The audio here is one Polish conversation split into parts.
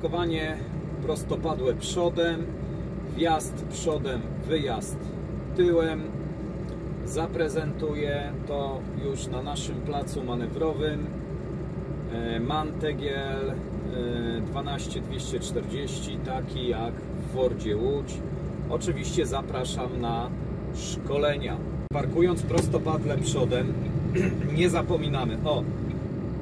Parkowanie prostopadłe przodem, wjazd przodem, wyjazd tyłem. Zaprezentuję to już na naszym placu manewrowym. MAN TGL e, 12240, taki jak w Fordzie Łódź. Oczywiście zapraszam na szkolenia. Parkując prostopadle przodem, nie zapominamy o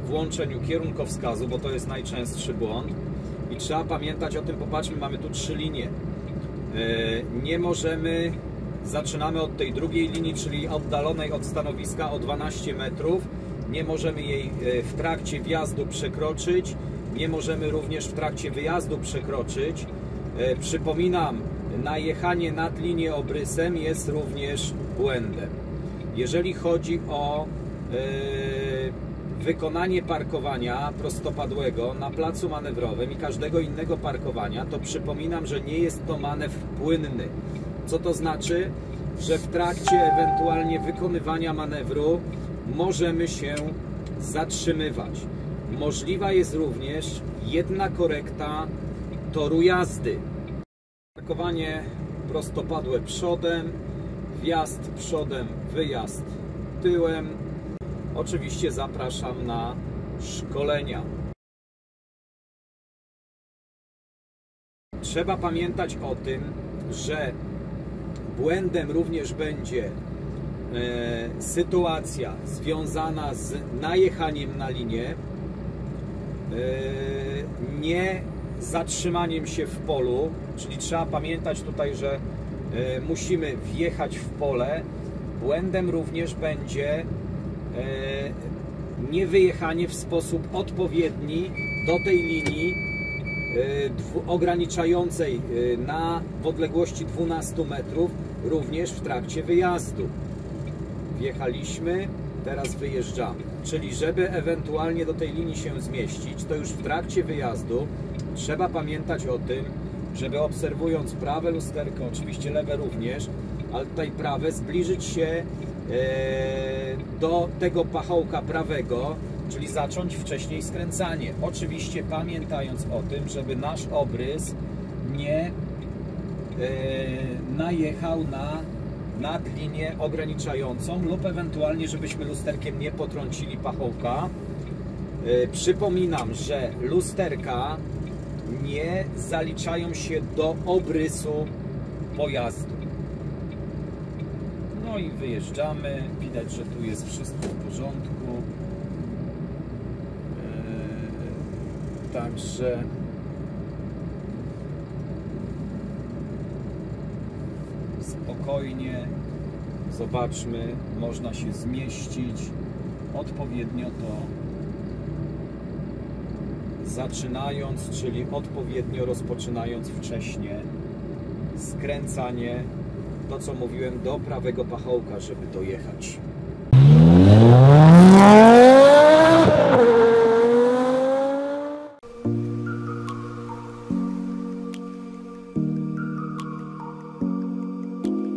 włączeniu kierunkowskazu, bo to jest najczęstszy błąd. I trzeba pamiętać o tym, popatrzmy, mamy tu trzy linie. E, Nie możemy, zaczynamy od tej drugiej linii, czyli oddalonej od stanowiska o 12 metrów. Nie możemy jej e, w trakcie wjazdu przekroczyć. Nie możemy również w trakcie wyjazdu przekroczyć. E, Przypominam, najechanie nad linię obrysem jest również błędem. Jeżeli chodzi o wykonanie parkowania prostopadłego na placu manewrowym i każdego innego parkowania, to przypominam, że nie jest to manewr płynny. Co to znaczy? Że w trakcie ewentualnie wykonywania manewru możemy się zatrzymywać. Możliwa jest również jedna korekta toru jazdy. Parkowanie prostopadłe przodem, wjazd przodem, wyjazd tyłem. Oczywiście zapraszam na szkolenia. Trzeba pamiętać o tym, że błędem również będzie e, sytuacja związana z najechaniem na linię, e, nie zatrzymaniem się w polu, czyli trzeba pamiętać tutaj, że e, musimy wjechać w pole. Błędem również będzie niewyjechanie w sposób odpowiedni do tej linii e, ograniczającej e, na w odległości 12 metrów również w trakcie wyjazdu. Wjechaliśmy, teraz wyjeżdżamy. Czyli żeby ewentualnie do tej linii się zmieścić, to już w trakcie wyjazdu trzeba pamiętać o tym, żeby obserwując prawe lusterko, oczywiście lewe również, ale tutaj prawe, zbliżyć się e, do tego pachołka prawego, czyli zacząć wcześniej skręcanie. Oczywiście pamiętając o tym, żeby nasz obrys nie e, najechał na nad linię ograniczającą lub ewentualnie, żebyśmy lusterkiem nie potrącili pachołka. E, Przypominam, że lusterka nie zaliczają się do obrysu pojazdu. No i wyjeżdżamy. Widać, że tu jest wszystko w porządku. E, Także spokojnie zobaczmy, można się zmieścić odpowiednio to zaczynając, czyli odpowiednio rozpoczynając wcześnie skręcanie, to co mówiłem, do prawego pachołka, żeby dojechać.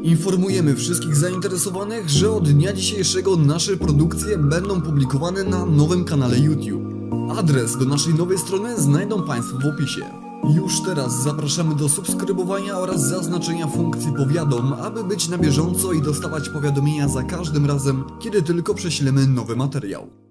Informujemy wszystkich zainteresowanych, że od dnia dzisiejszego nasze produkcje będą publikowane na nowym kanale YouTube. Adres do naszej nowej strony znajdą Państwo w opisie. Już teraz zapraszamy do subskrybowania oraz zaznaczenia funkcji powiadom, aby być na bieżąco i dostawać powiadomienia za każdym razem, kiedy tylko prześlemy nowy materiał.